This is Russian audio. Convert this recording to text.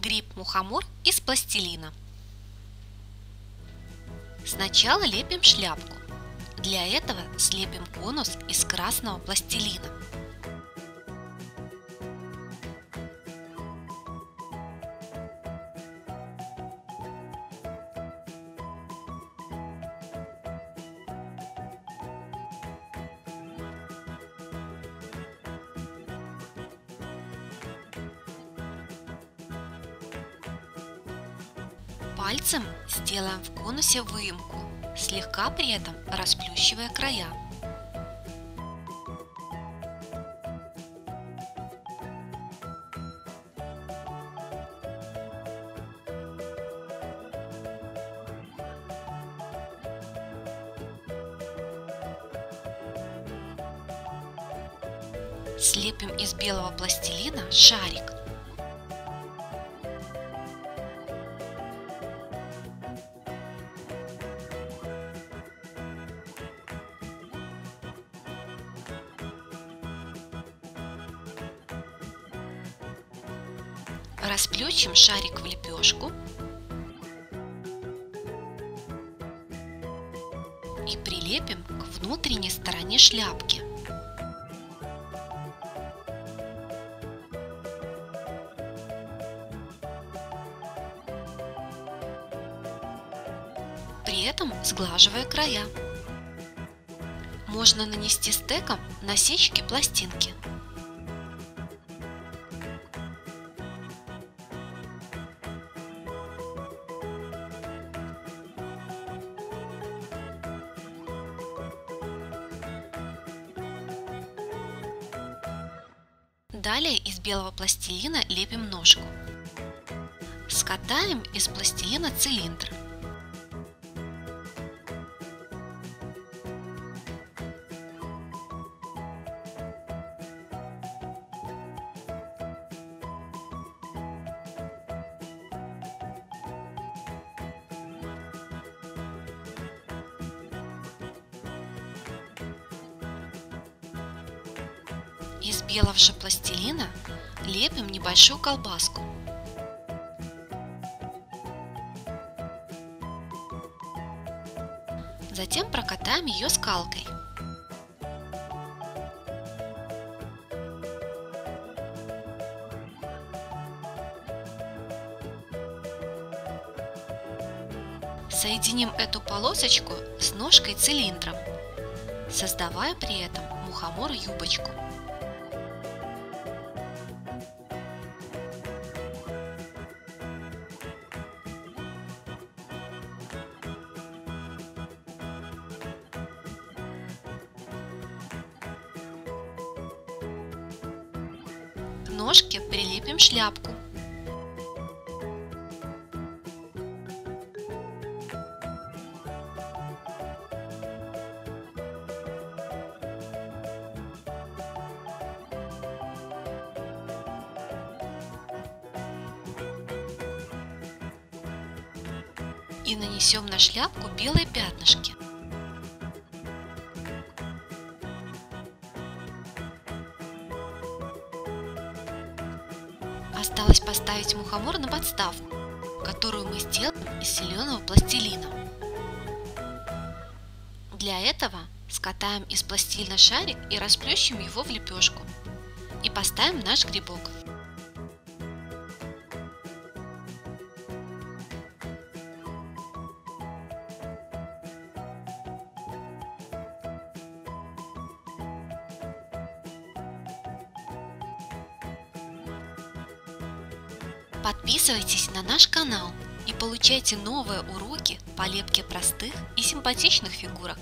Гриб-мухомор из пластилина. Сначала лепим шляпку. Для этого слепим конус из красного пластилина. Пальцем сделаем в конусе выемку, слегка при этом расплющивая края. Слепим из белого пластилина шарик. Расплющим шарик в лепешку и прилепим к внутренней стороне шляпки. При этом сглаживая края. Можно нанести стеком насечки пластинки. Далее из белого пластилина лепим ножку. Скатаем из пластилина цилиндр. Из белого же пластилина лепим небольшую колбаску. Затем прокатаем ее скалкой. Соединим эту полосочку с ножкой цилиндром, создавая при этом мухомор ножке прилепим шляпку. И нанесем на шляпку белые пятнышки. Осталось поставить мухомор на подставку, которую мы сделаем из зеленого пластилина. Для этого скатаем из пластилина шарик и расплющим его в лепешку. И поставим наш грибок. Подписывайтесь на наш канал и получайте новые уроки по лепке простых и симпатичных фигурок.